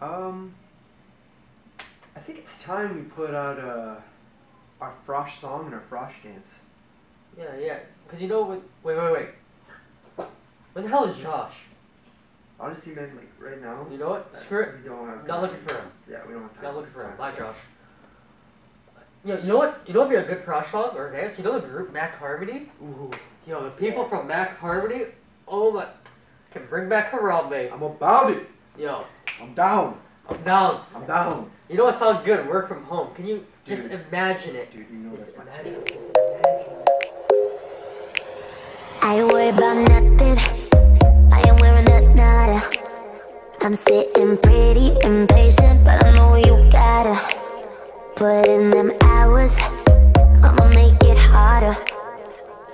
Um, I think it's time we put out uh, our frosh song and our frosh dance. Yeah, yeah. Cause you know, wait, wait, wait, wait. Where the hell is Josh? Honestly, man, like right now, You know what? uh, Screw it. We don't have Not looking for him. Yeah, we don't have time. Not looking for him. Bye, Josh. Yo, you know what? You know what would be a good crush song or dance? You know the group MacHarmony? Ooh, Yo, the people from MacHarmony, oh my, can bring back Harambe. I'm about it. Yo, I'm down. I'm down. I'm down. You know what sounds good? Work from home. Can you just imagine it? Dude, you know Just that's imagine it. Just imagine it. I ain't worried about nothing. I am wearing a nada. I'm sitting pretty impatient, but I know you gotta put in them hours. I'ma make it harder.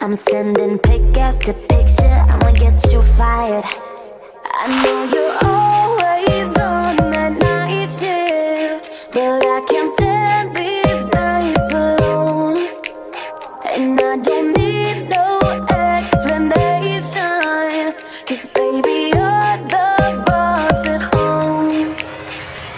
I'm sending pick after picture. I'ma get you fired. I know you're always home.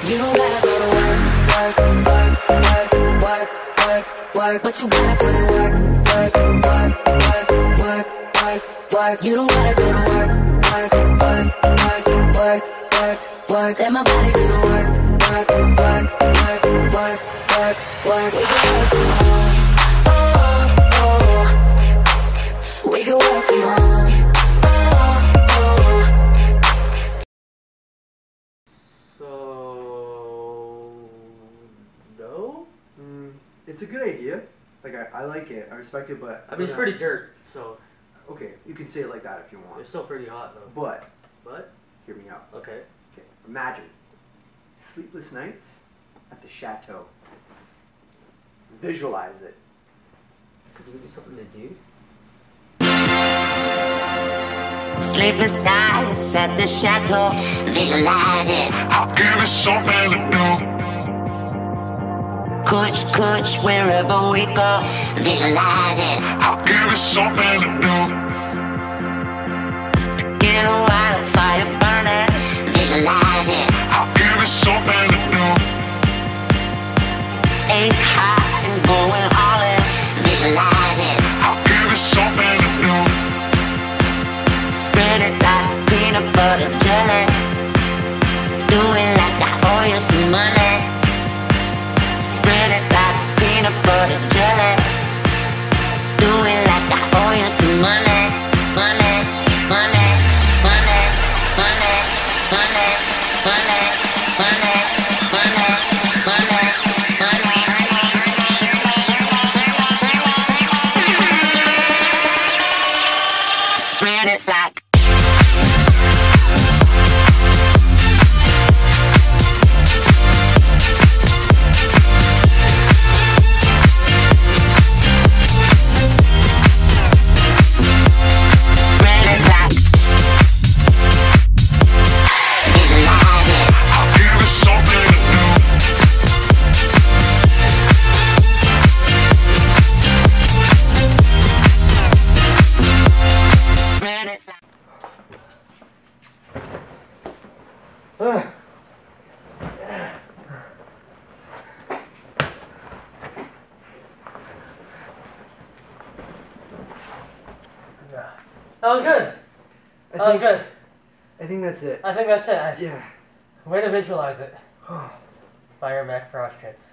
You don't gotta go to work, work, work, work, work, work, work. But you gotta put in work, work, work, work, work, work, work. You don't gotta go to work, work, work, work, work, work, work. Let my body it's a good idea. Like I, I like it. I respect it, but I mean, it's Yeah. pretty dirt, so Okay, you can say it like that if you want. it's still pretty hot though. But But hear me out. okay. Okay, imagine sleepless nights at the chateau. Visualize it. Could you give me something to do? Sleepless nights at the chateau. Visualize it. I'll give you something to do. Kush, kush, wherever we go. Visualize it. I'll give it something to do. To Get a wildfire burning. Visualize it. I'll give it something That was good. I That was good. I think that's it. I think that's it. I, Yeah. way to visualize it. Fire MacFrosh Kits.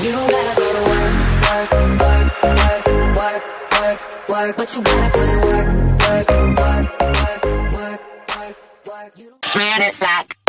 You don't gotta go to work, work, work, work, work, work, work, but you gotta put in work, work, work, work, work, work, work. You don't Spread it like